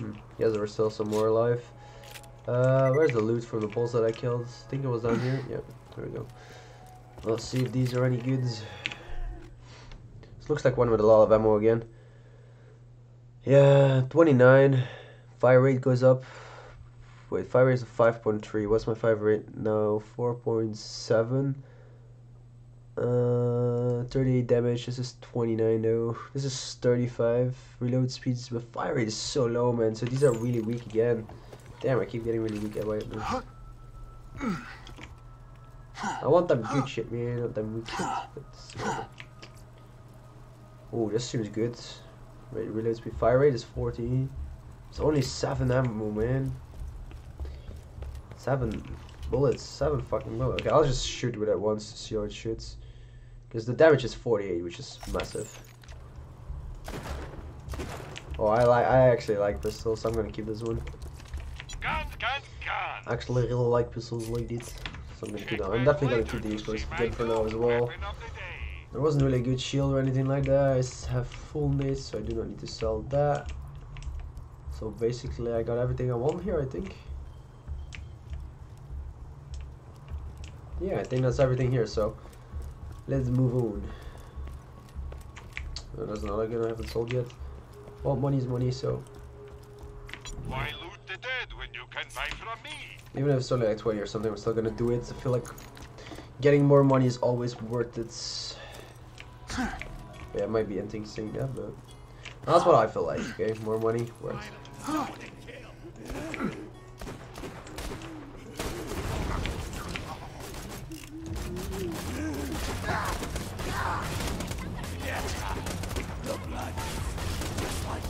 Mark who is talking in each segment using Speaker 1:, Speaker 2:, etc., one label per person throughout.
Speaker 1: Hmm. He has still some more alive. Uh, where's the loot from the pulse that I killed? I think it was down here. Yep, there we go. Let's see if these are any goods. This looks like one with a lot of ammo again. Yeah, 29. Fire rate goes up. Wait, fire rate is 5.3. What's my fire rate now? 4.7. Uh, 38 damage. This is 29 though. This is 35. Reload speeds, but fire rate is so low, man. So these are really weak again. Damn, I keep getting really weak at white, man. I want them good shit, man. Want them weak shit. Oh, this seems good. Wait, reload speed. Fire rate is 40. It's only 7 ammo, man. 7 bullets. 7 fucking bullets. Okay, I'll just shoot with it once to see how it shoots. Because the damage is 48, which is massive. Oh, I like. I actually like pistols, so I'm gonna keep this one.
Speaker 2: Gun, gun, gun.
Speaker 1: Actually, I really like pistols like this, so I'm gonna keep that. I'm definitely gonna keep these because good for now as well. There wasn't really a good shield or anything like that. I have full nades, so I do not need to sell that. So basically, I got everything I want here. I think. Yeah, I think that's everything here. So let's move on. Oh, that's not again. I haven't sold yet. Well, money's money, so
Speaker 2: Why loot the dead when you can buy from me?
Speaker 1: even if it's only like 20 or something, I'm still gonna do it. I feel like getting more money is always worth it. Yeah, it might be ending saying that, but that's what I feel like. Okay, more money worth.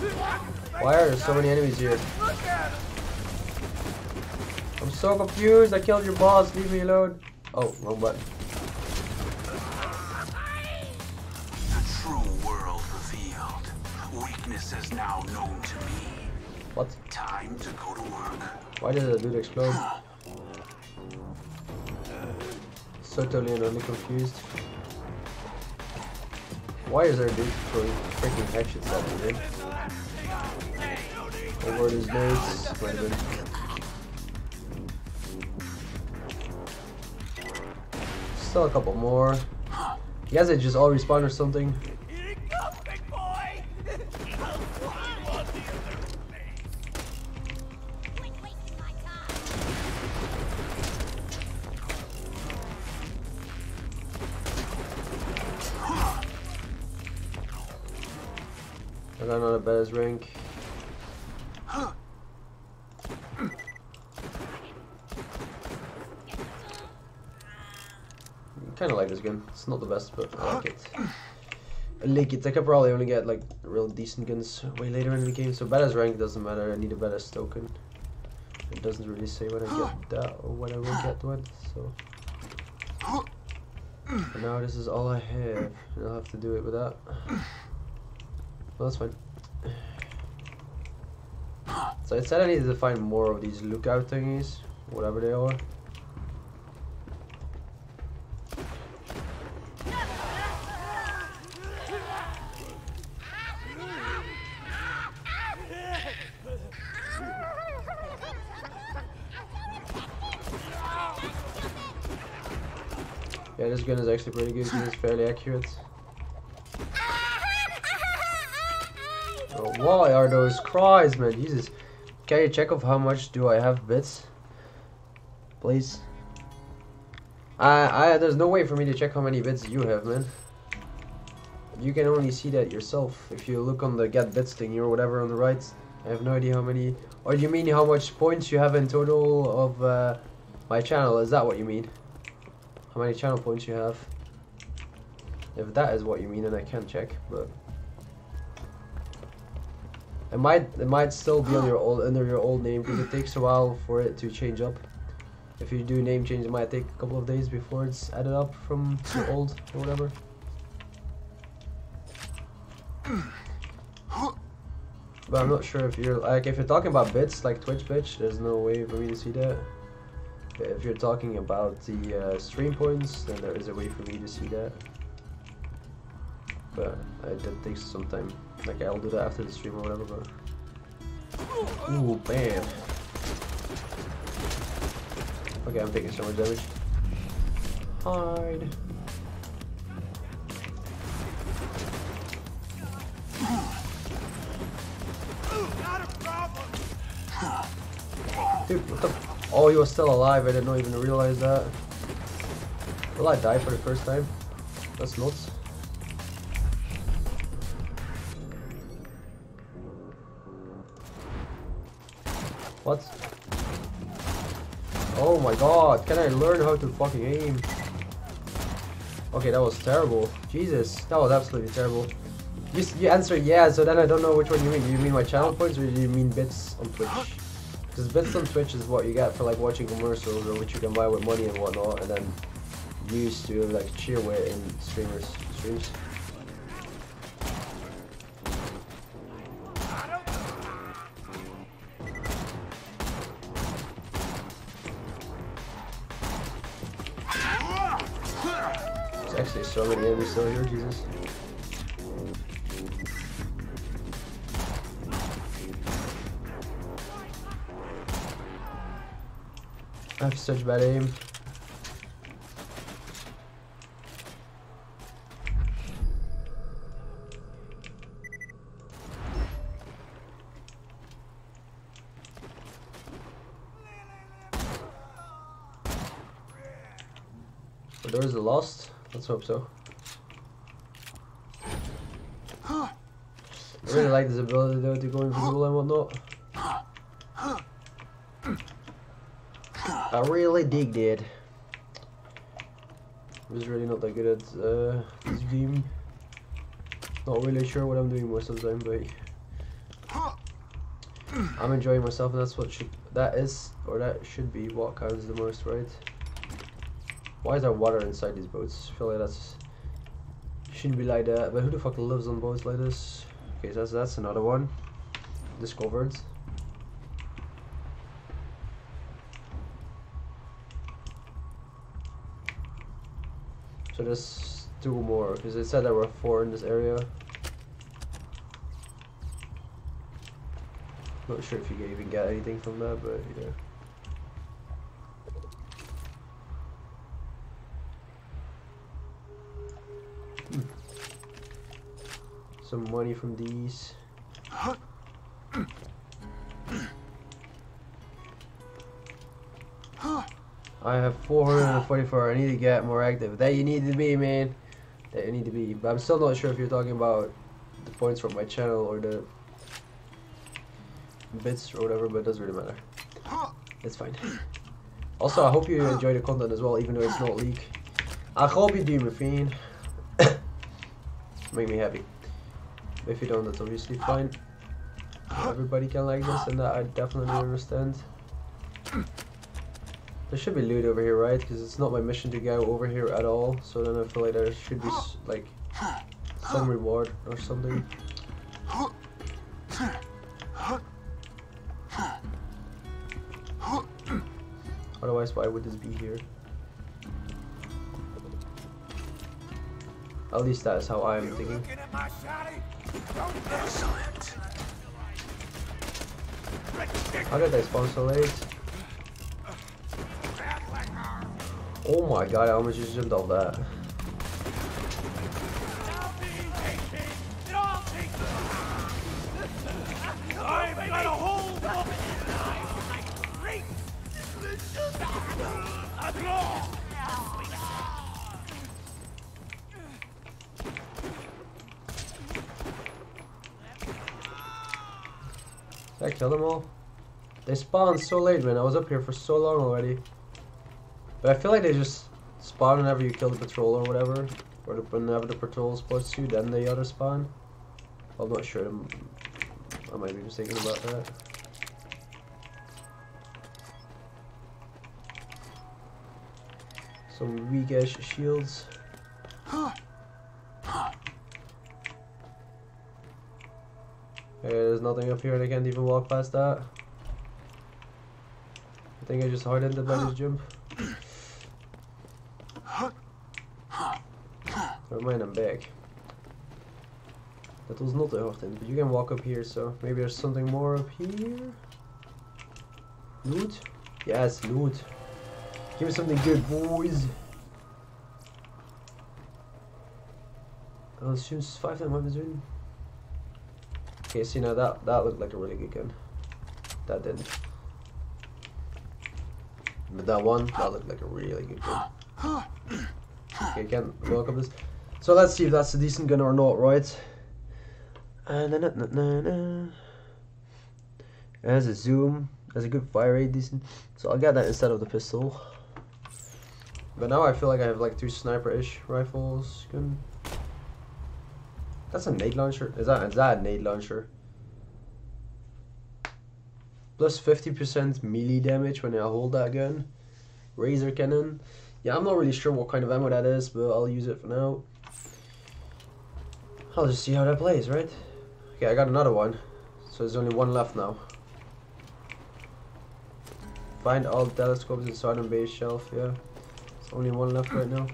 Speaker 1: Why are there so many enemies here? I'm so confused. I killed your boss. Leave me alone. Oh, wrong button.
Speaker 3: The true world revealed. Weakness is now known to me.
Speaker 1: What?
Speaker 3: Time to go to work.
Speaker 1: Why did the dude explode? So totally and only confused. Why is there a dude throwing freaking headshots at me, man? Over nades. Might. Still a couple more. You guys had just all respawn or something. I got another badass rank. Kind of like this gun. It's not the best, but I like it. I like it. I could probably only get like real decent guns way later in the game. So badass rank doesn't matter. I need a badass token. It doesn't really say when I get that or when I will get one. So for now, this is all I have. And I'll have to do it with that. Well, that's fine. So it said I needed to find more of these lookout thingies, whatever they are. Gun is actually pretty good. It's fairly accurate. Why are those cries, man? Jesus. Can you check off how much do I have bits? Please. I, I, there's no way for me to check how many bits you have, man. You can only see that yourself. If you look on the get bits thing or whatever on the right, I have no idea how many. Or you mean how much points you have in total of uh, my channel? Is that what you mean? How many channel points you have? If that is what you mean, then I can check, but. It might it might still be on your old under your old name because it takes a while for it to change up. If you do name change, it might take a couple of days before it's added up from old or whatever. But I'm not sure if you're like if you're talking about bits like Twitch bitch, there's no way for me to see that. If you're talking about the uh, stream points, then there is a way for me to see that. But uh, that takes some time. Like I'll do that after the stream or whatever. But Ooh, bam. Okay, I'm taking so much damage. Hide. Dude, what the? Oh, he was still alive. I did not even realize that. Will I die for the first time? That's nuts. What? Oh my god, can I learn how to fucking aim? Okay, that was terrible. Jesus, that was absolutely terrible. You, you answer yeah, so then I don't know which one you mean. Do you mean my channel points or do you mean bits on Twitch? Because bits on Twitch is what you get for like watching commercials or which you can buy with money and whatnot and then used to like cheer with in streamers streams. There's actually so many enemies still here, Jesus. I have such bad aim. The doors are lost. Let's hope so. I really like this ability though to go invisible and whatnot. I really dig it. I was really not that good at uh, this game. Not really sure what I'm doing most of the time, but I'm enjoying myself, and that's what should that is or that should be what counts the most, right? Why is there water inside these boats? I feel like that's shouldn't be like that. But who the fuck lives on boats like this? Okay, so that's that's another one discovered. So there's two more because it said there were four in this area. Not sure if you can even get anything from that, but yeah. Hmm. Some money from these. 444. I need to get more active. That you need to be, man. That you need to be. But I'm still not sure if you're talking about the points from my channel or the bits or whatever, but it doesn't really matter. It's fine. Also, I hope you enjoy the content as well, even though it's not leak. I hope you do, my. Make me happy. If you don't, that's obviously fine. Everybody can like this, and that I definitely understand. There should be loot over here, right? Because it's not my mission to go over here at all. So then I feel like there should be like some reward or something. Otherwise, why would this be here? At least that is how I'm thinking. How did I spawn so late? Oh my god, I almost just jumped off that. Did I kill them all? They spawned so late, man. I was up here for so long already. But I feel like they just spawn whenever you kill the patrol or whatever. Or the, whenever the patrol spots you, then the other spawn. I'm not sure. I'm, I might be mistaken about that. Some weak-ass shields. Okay, there's nothing up here and I can't even walk past that. I think I just hardened the this jump. Never mind, I'm back. That was not hint, but you can walk up here, so maybe there's something more up here. Loot? Yes, loot. Give me something good, boys. I'll assume it's five time weapons Okay, see now that that looked like a really good gun. That didn't. But that one, that looked like a really good gun. Okay, again, welcome this. So let's see if that's a decent gun or not, right? Uh, it has a zoom, has a good fire rate, decent. So I'll get that instead of the pistol. But now I feel like I have like two sniper-ish rifles. Gun. That's a nade launcher. Is that is that a nade launcher? Plus 50% melee damage when I hold that gun. Razor cannon. Yeah, I'm not really sure what kind of ammo that is, but I'll use it for now. I'll just see how that plays, right? Okay, I got another one. So there's only one left now. Find all telescopes inside on base shelf, yeah. There's only one left right now.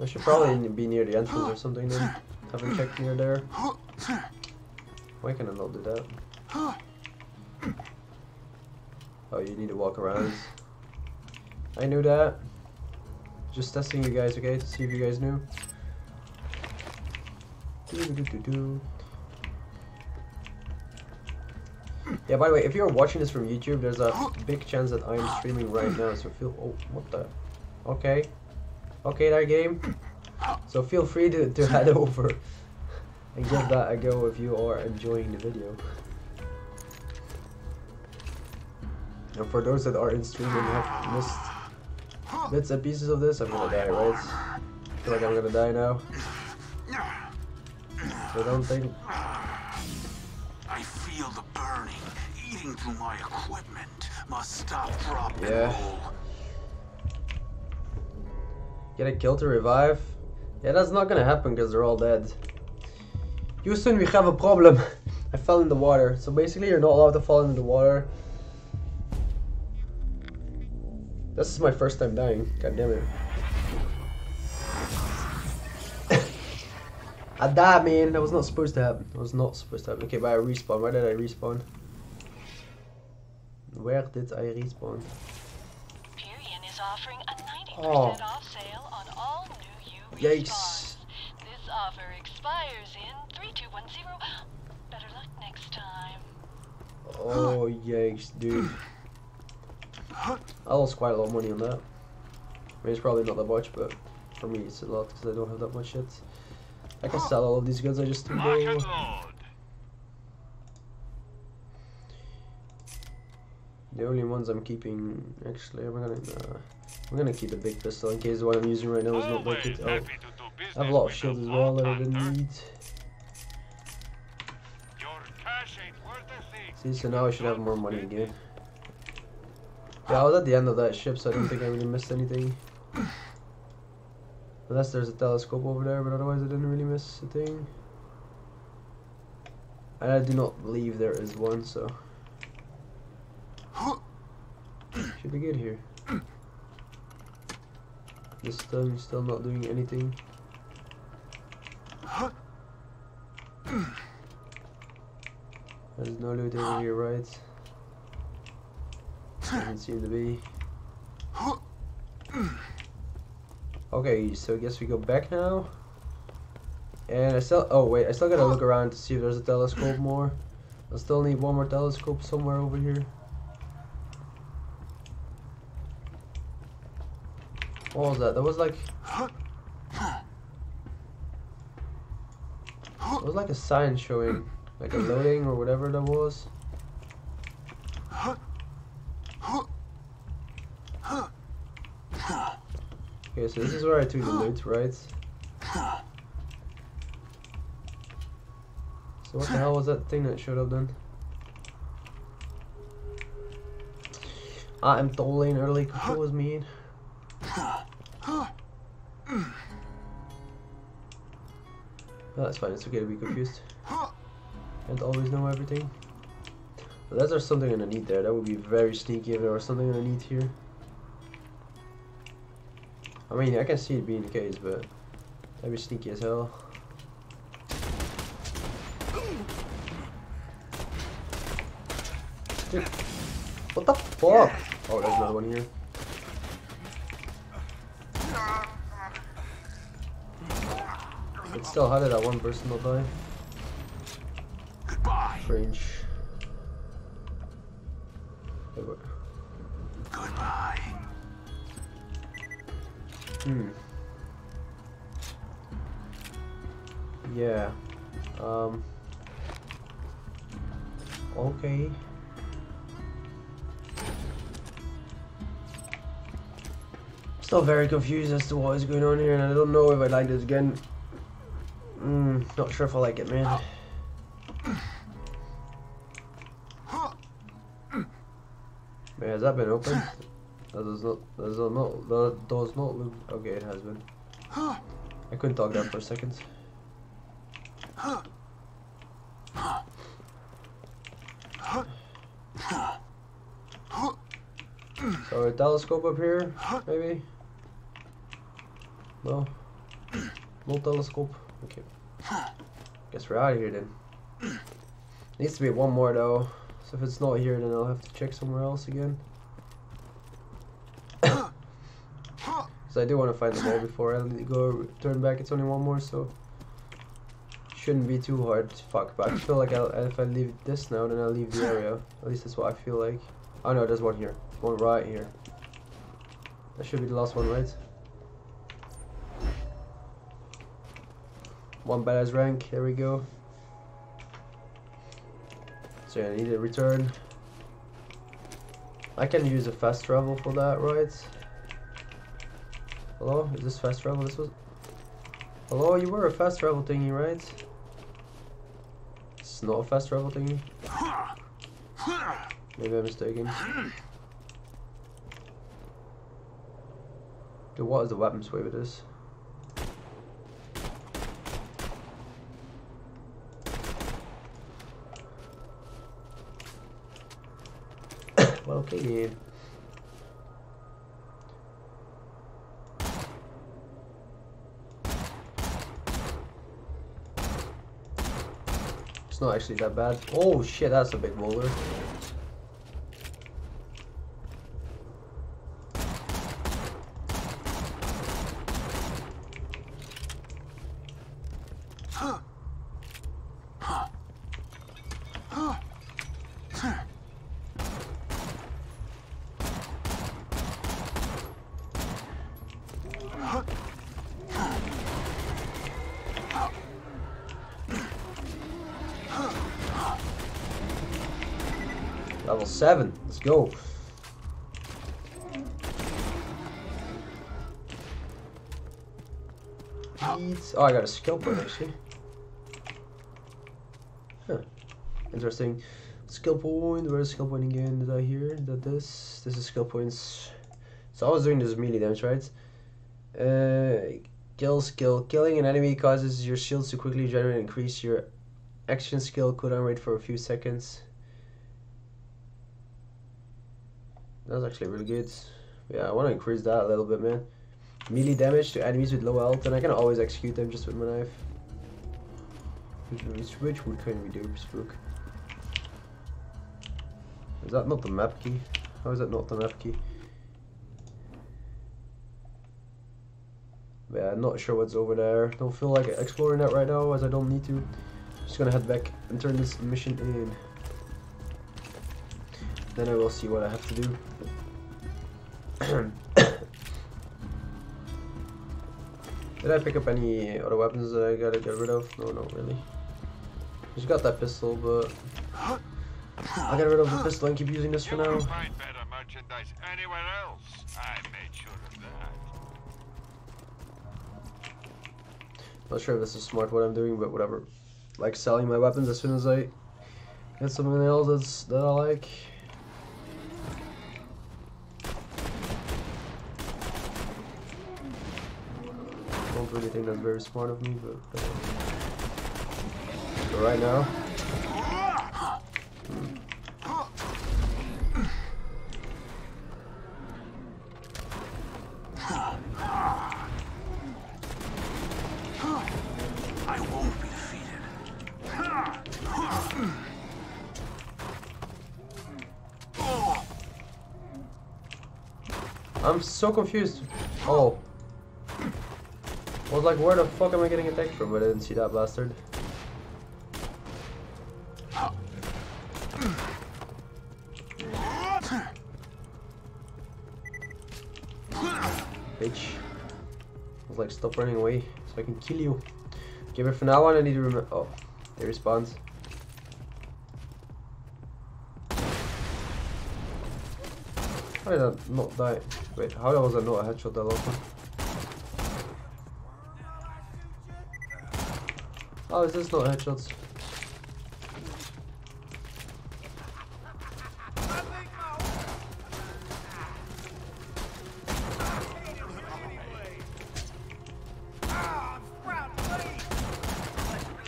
Speaker 1: I should probably be near the entrance or something then. Haven't checked near there. Why can I not do that? Oh, you need to walk around. I knew that. Just testing you guys, okay? To see if you guys knew. Yeah, by the way, if you're watching this from YouTube, there's a big chance that I'm streaming right now, so feel- oh, what the? Okay. Okay, that game. So feel free to, to head over and give that a go if you are enjoying the video. And for those that are in stream and have missed bits and pieces of this, I'm gonna die, right? I feel like I'm gonna die now. So don't think...
Speaker 3: Ah, I feel the burning eating through my equipment. Must stop, drop,
Speaker 1: Yeah. Get a kill to revive? Yeah, that's not gonna happen because they're all dead. Houston, we have a problem. I fell in the water. So basically, you're not allowed to fall into the water. This is my first time dying. God damn it. I died, man. That was not supposed to happen. That was not supposed to happen. Okay, but I respawn. Where did I respawn? Where did I respawn?
Speaker 4: Hyperion is offering a 90%
Speaker 1: Oh.
Speaker 4: off sale on all New-U
Speaker 1: Yikes.
Speaker 4: This offer expires in 3210. Better luck next time.
Speaker 1: Oh yikes, dude. I lost quite a lot of money on that. I mean, it's probably not that much, but for me it's a lot because I don't have that much shit. I can sell all of these goods I just
Speaker 2: Lock and
Speaker 1: The only ones I'm keeping, actually, I'm gonna, uh, I'm gonna keep the big pistol in case the one I'm using right now is not like it. Oh,
Speaker 2: happy to do business
Speaker 1: I have a lot of
Speaker 2: with
Speaker 1: shield as well that I didn't need.
Speaker 2: Your cash ain't worth a thing.
Speaker 1: See, so now I should have more money again. Yeah, I was at the end of that ship, so I don't think I really missed anything. Unless there's a telescope over there, but otherwise I didn't really miss a thing. And I do not believe there is one, so. Should be good here. This time still not doing anything. There's no loot over here, right? Doesn't seem to be. Okay, so I guess we go back now. And I still, oh wait, I still gotta look around to see if there's a telescope more. I still need one more telescope somewhere over here. What was that? That was like, it was like a sign showing, like a loading or whatever that was. Okay, so this is where I took the loot, right? So what the hell was that thing that showed up then? I am totally and utterly confused, man. No, that's fine, it's okay to be confused. And always know everything. Unless there's something underneath there, that would be very sneaky if there was something underneath here. I mean, I can see it being the case, but that'd be sneaky as hell. Dude, what the fuck? Oh, there's another one here. It's still how did that one person will die?
Speaker 3: Fringe.
Speaker 1: Hmm. Yeah. Um. Okay. Still very confused as to what is going on here, and I don't know if I like this again. Hmm. Not sure if I like it, man. Man, has that been opened? That does not. That does not. That does not look. Okay, it has been. I couldn't talk there for a second. So a telescope up here, maybe? No? No telescope? Okay. Guess we're out of here then. Needs to be one more though. So if it's not here then I'll have to check somewhere else again. So I do want to find the ball before I go turn back. It's only one more, so shouldn't be too hard. Fuck, but I feel like I'll, if I leave this now, then I'll leave the area. At least that's what I feel like. Oh no, there's one here. One right here. That should be the last one, right? One badass rank. Here we go. So yeah, I need a return. I can use a fast travel for that, right? Hello? Is this fast travel? This was. Hello, you were a fast travel thingy, right? It's not a fast travel thingy. Maybe I'm mistaken. Dude, what is the weapon sway with this? well, okay. It's not actually that bad. Oh shit, that's a big boulder. Level 7. Let's go. Oh, I got a skill point actually. Huh. Interesting. Skill point. Where's skill point again? Did I hear that this? This is skill points. So I was doing this melee damage, right? Uh, kill skill. Killing an enemy causes your shields to quickly generate and increase your action skill cooldown rate for a few seconds. That's actually really good. Yeah, I want to increase that a little bit, man. Melee damage to enemies with low health, and I can always execute them just with my knife. Which, which would kind of be dope, spook. Is that not the map key? How is that not the map key? Yeah, I'm not sure what's over there. Don't feel like exploring that right now, as I don't need to. Just gonna head back and turn this mission in. Then I will see what I have to do. Did I pick up any other weapons that I gotta get rid of? No, not really. Just got that pistol, but I'll get rid of the pistol and keep using this for now.
Speaker 2: won't find better merchandise anywhere else. I made sure of that.
Speaker 1: Not sure if this is smart what I'm doing, but whatever. Like selling my weapons as soon as I get something else that's that I like. don't really think that's very smart of me, but... Uh, right now... I'm so confused. Oh. I was like, where the fuck am I getting attacked from? But I didn't see that bastard. Bitch. I was like, stop running away so I can kill you. Okay, but for now on I need to remember. Oh, they respawns. How did that not die? Wait, how was I not a headshot that last one? How is this not headshots?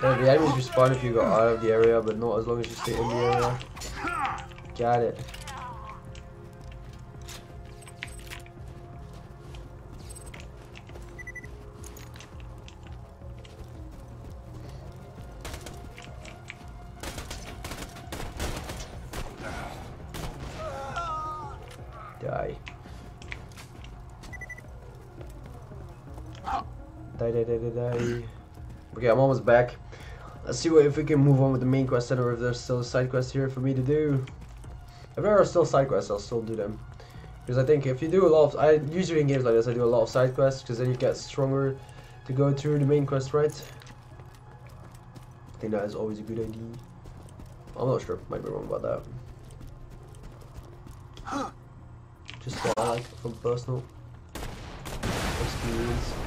Speaker 1: Yeah, the enemies respawn if you go out of the area, but not as long as you stay in the area. Got it. Die. Die, die, die, die, die. Okay, I'm almost back. Let's see what, if we can move on with the main quest or if there's still a side quest here for me to do. If there are still side quests, I'll still do them. Because I think if you do a lot of, I usually in games like this, I do a lot of side quests because then you get stronger to go through the main quest, right? I think that is always a good idea. I'm not sure, might be wrong about that. Just what I like from personal experience.